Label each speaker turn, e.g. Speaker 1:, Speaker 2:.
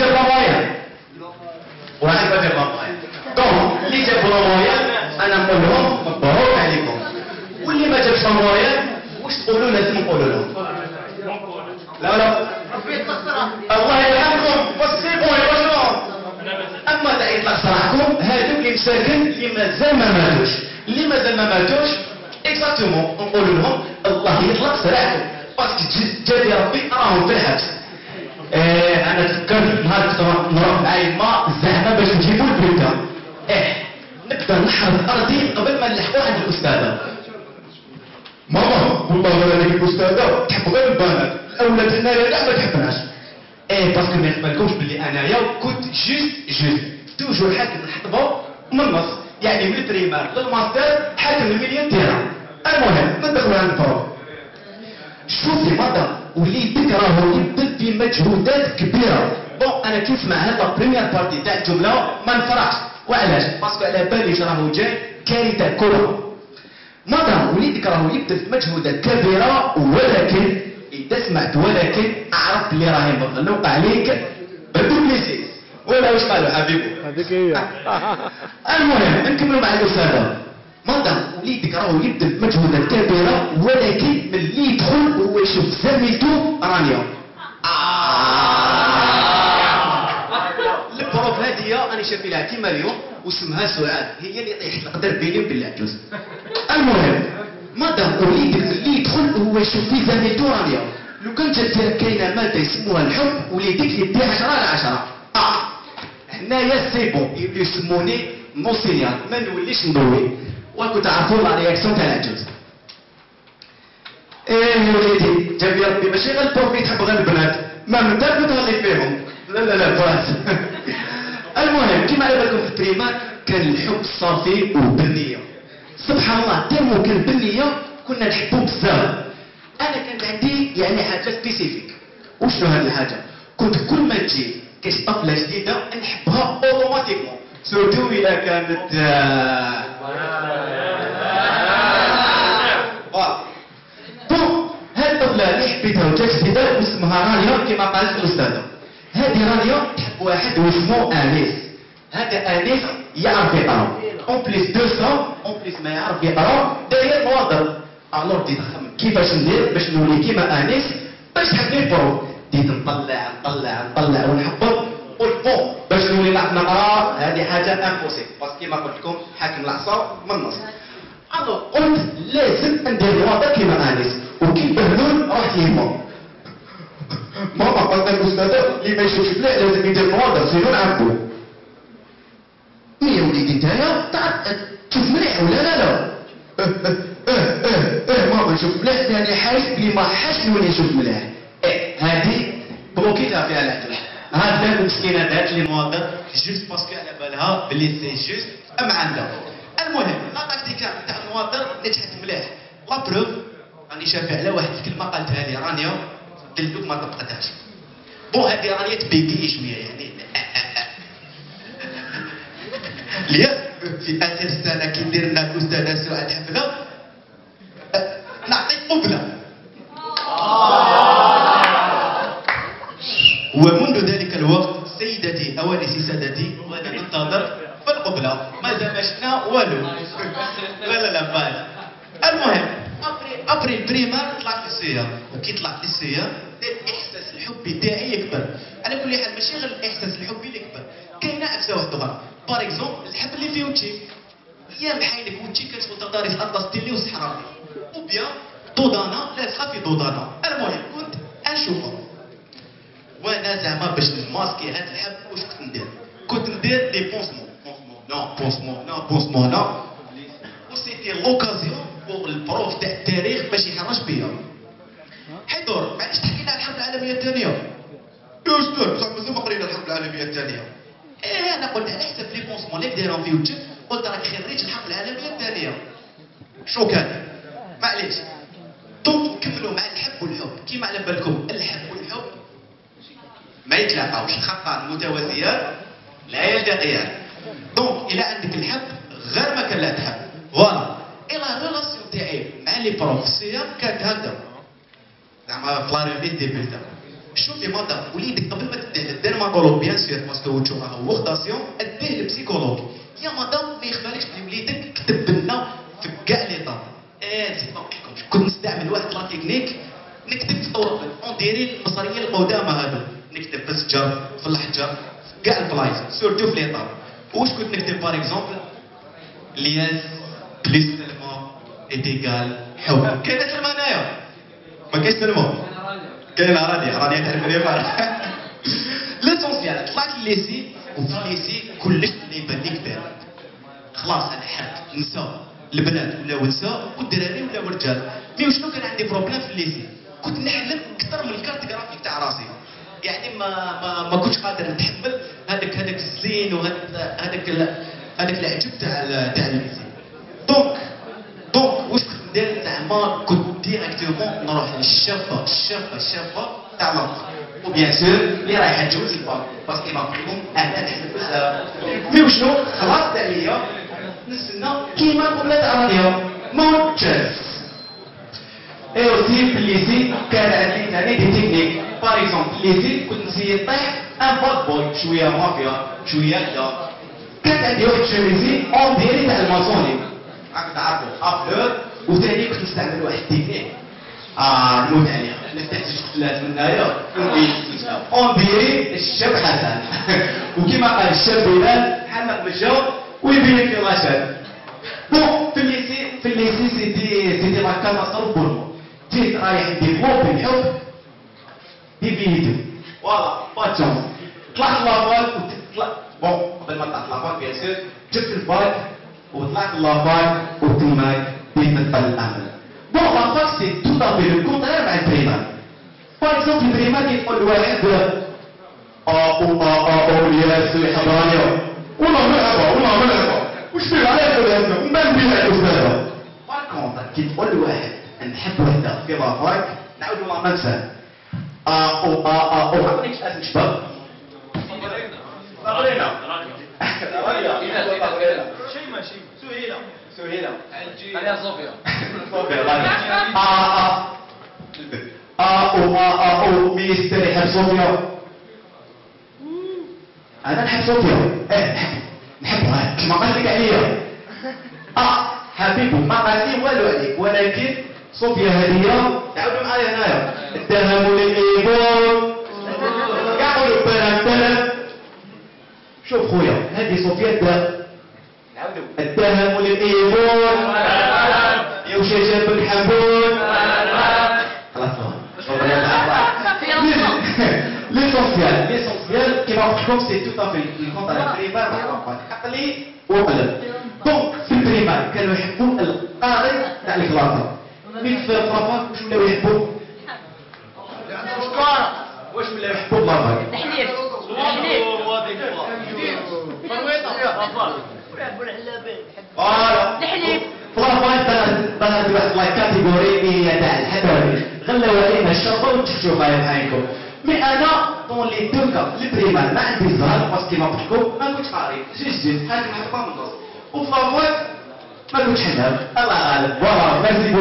Speaker 1: moyenne دونك اللي جاب moyenne أنا نقول لهم مبروك عليكم واللي ما جابش moyenne واش تقولوا لازم نقولوا لهم لا لا الله يرحمكم بس سيبوا يا اما دا يطلق صراحكم هذوك اللي مساكن اللي مازال ما ماتوش اللي مازال ما ماتوش exactement نقول لهم الله يطلق سراحكم باسكو جدي ربي راهم في الحبس أنا تفكرت نهار كنت نروح معايا ما زعما باش نجيبوا البيتا آه نبدا نحرث أرضي قبل ما نلحقوا عند الأستاذة. ماما والله أنا هذيك الاستاذه تحب غير البنات الأولاد هنايا لا ما تحبناش إيه باسكو ما يقبلكمش باللي انايا كنت جوست جوست توجور حاكم الحطبه من النص. يعني من البريمار للماستر حاكم المليون تيران المهم ندخلوا عند ال prof شوفي مدام وليدك راهو يبذل في مجهودات كبيرة. bon أنا كي نسمع هاد la première partie تاع الجملة؟ ما نفرحش. وعلاش؟ parce que على باليش راهو جاي؟ كارثة كره مدام وليدك راهو يبذل في مجهودات كبيرة ولكن إذا سمعت ولكن عرفت اللي راهي مغلوق عليك. بال Duplessis ولا واش قالوا؟ حبيبو
Speaker 2: هذيك هي
Speaker 1: المهم نكملوا مع الأستاذة. مدام وليدك راهو يبذل مجهودات كبيره ولكن ملي يدخل وهو يشوف. زميلته رانيا البروف هادية أنا شايف لها كيما اليوم واسمها سعاد هي اللي طيحت القدر بيني وبين العجوز المهم مدام وليدك ملي يدخل وهو يشوف. في زميلته رانيا لو كان جات لك كاينة مادة يسموها الحب وليدك يدي 10 على 10 آه. هنايا سي بون يبداو يسموني نوسيليان ما نوليش نضوي وراكم تعرفوا لا رياكسيون تاع العجوز إيه وليدي؟ جاب ربي. ماشي غير البروف يتحب غير البنات. ما من داك تغلي فيهم. لا لا لا المهم كيما على بالكم في البريمات كان الحب صافي وبالنيه سبحان الله تمو كان بالنيه كنا نحبو بزاف. أنا كانت عندي يعني حاجة سبيسيفيك وشنو هذه الحاجة؟ كنت كل ما تجي كاش طفلة جديدة نحبها automatiquement surtout اذا كانت آه. هاد الطفله اللي حبيتها وجات جديده واسمها رانيا كما قالت الاستاذه هذه رانيا تحب واحد واسمه آنيس. هذا آنيس يعرف يقرا en plus de ça en plus ما يعرف يقرا داير موظف alors بديت نخمم كيفاش ندير باش نولي كيما انيس باش تحبني la prof بديت نطلع نطلع نطلع ونحفظ قلت باش نولي نقرا هذه حاجة impossible parce que كيما قلت لكم حاكم العصا من النص alors قلت لازم ندير الوضع كيما انيس وكي بهلول رحت يما ماما قالت الاستاذه اللي ما يشوفش بلا لازم يدير الوضع sinon نعرفو يا وليدي نتايا تشوف مليح ولا لا لا آه آه آه آه ماما نشوف مليح لاني حاسس بلي ما حاسس ولا نشوف مليح إيه هذه بلوكيتها فيها العدل هاد المسكينه دارت لي موظف جوست باسكو على بالها بلي سي جوست ام عندها المهم لا تاكتيكا تاع الموظف نجحت مليح لا بروف راني شافي على واحد الكلمة قالتها لي رانيا دلوك ما طبقتهاش بون هذه رانيا تبيكي شوية يعني. اليوم في آخر السنة كي ندير لنا الاستاذه سعاد حفله نعطيك قبلة. ومنذ ذلك الوقت سيدتي أوانسي سادتي وأنا ننتظر في القبلة. ما زال ما شفنا؟ والو. لا لا لا المهم أبري البريمار طلعت للسيا وكي طلعت للسيا الإحساس الحبي تاعي يكبر. على كل حال ماشي غير الإحساس الحبي اللي يكبر. كاينة عكسة واحدة أخرى باغ اكزومبل الحب اللي فيه وتشي أيام حيلك وتشي كتكون تقدري في اطلس ديالي وصحراوي وبيان دودانا لاصقه في دودانا المهم كنت نشوفها وأنا زعما باش نماسكي هاد الحب واش كنت ندير؟ كنت ندير لي بونسمون. بونسمون نو بونسمون نو بونسمون نو و سيتي لوكازيون البروف تاع التاريخ باش يحرج بيا حيدور معليش تحكي لنا على الحرب العالمية الثانية. أستاذ بصح مازال ما قرينا الحرب العالمية الثانية. إيه أنا قلت على حسب les pansements اللي دايرهم في وجهك قلت راك خريج الحرب العالمية الثانية. شو كان معليش. donc نكملوا مع الحب والحب. كيما على بالكم الحب والحب ما يتلاقاوش. خطان متوازيان لا يلتقيان. donc إلى عندك الحب غير ما كان لا تحب. فوالا ريلاسيون تاعي مع لي بروف الصيام كانت هكذا زعما في لا ريفي ديبيتا شوفي مدام وليدك قبل ما تديه للديرماتولوج بيان سور باسكو تشوفها هو خداسيون اديه للبسيكولوج يا مدام ما يخفاليش بلي وليدك كتب لنا في كاع لي طاب إيه نسيت ما نقولكمش كنت نستعمل واحد لا تكنيك؟ نكتب في طرق انديري المصريين القدامى هذو نكتب في الشجر في الحجر في كاع البلايص سورتو في لي طاب واش كنت نكتب باغ اكزومبل لياس بليس سلمون ايتيغال حب كاينة سلمى هنايا ما كاينش سلمى كاين راني راني تعرف لي ليسونسيال طلعت الليسي وفي الليسي كلش اللي لي كبير. خلاص أنا حرت. نساء البنات ولا نساء والدراري ولا رجال مي وشنو كان عندي بروبليم في الليسي؟ كنت نحلم أكثر من الكارتوغرافي تاع راسي. يعني ما ما ما كنتش قادر نتحمل هذاك هذاك الزين وهذاك هذاك هذاك العجب تاع تاع ال lycée. donc ندير زعما كنت directement نروح للشابه الشابه الشابه تاع l'entrée و bien sûr اللي رايحه تجوز ال bac parce que قلت لكم أنا بزاف mais وشنو خلاص عليا نستنى كيما قبل تاع رانيا موجز اي اوسي الليسي كان عندي ثاني دي تكنيك باغ اكزومبل الليسي كنت نسيي نطيح ان باد بوي شوية مافيا شوية لا كانت عندي واحد الشميزي اون ديري تاع الماسوني راك تعرفوا افلور وثاني كنت نستعمل واحد التكنيك آه نموت عليها نفتح شفتلات من هنايا اون ديري الشاب حسن وكما قال الشاب بلال محمد مشاو ويبين لك لاشاد بون في الليسي في الليسي سيدي سيدي لا كاتاستروف بور جيت رايح ديفلوبي الحب. دي فيديو فوالا با تشونس طلعت لافاك وطلع بون قبل ما طلعت لافاك بيان سور جبت الباك وطلعت لافاك وتماك لافاك سي تو تافي لو كونترير مع البريمار باغ اكزومبل البريمار كيقول لواحد آه أو آه آه أو ياس حضانيا والله مرحبا والله مرحبا وش فيه عليك يا ابني ومن بيها الاستاذه باغ كونتر كي تقول لواحد نحب وحده في مثلا آه أو آه آه أو ما عندكش اسم شباب صابرينا
Speaker 2: شيماء شيماء
Speaker 1: سهيلة سهيلة
Speaker 2: عليها صوفيا
Speaker 1: صافي الله. آه آه آه أو آه آه أو ميستر يحب صوفيا أنا نحب صوفيا نحب نحبها كما قال لك عليا آه حبيبي ما قال لي والو عليك ولكن صوفيا هدية تعاودوا معايا هنايا الدهم للايبون يقولوا بلد شوف خويا هذه صوفيا الدهم للايبون يا وشجاب الحبون خلاص ليسونسيال ليسونسيال كيما قلت لكم سي تو افي الكونتر البريمار مع الأوقات عقلي وقلب دونك في البريمار كانوا يحبوا القارئ تاع الكلاطه مين في البرافات واش ولاو يحبوا واش ولاو يحبوا البرافات
Speaker 3: الحليب الحليب
Speaker 1: فوالا
Speaker 3: الحليب.
Speaker 1: فلافايت بنات واحد لا كاتيجوري هي تاع الحلواني غلاو علينا الشرطة وتشوفوا هاي معاكم مي أنا طون لي دوكا البريمار ما عندي الزهر باسكو كيما قلت لكم ما كنتش قاري جيت جيت هاك نحطها من النص وفلافايت ما كنتش حناب الله غالب. فوالا ميرسي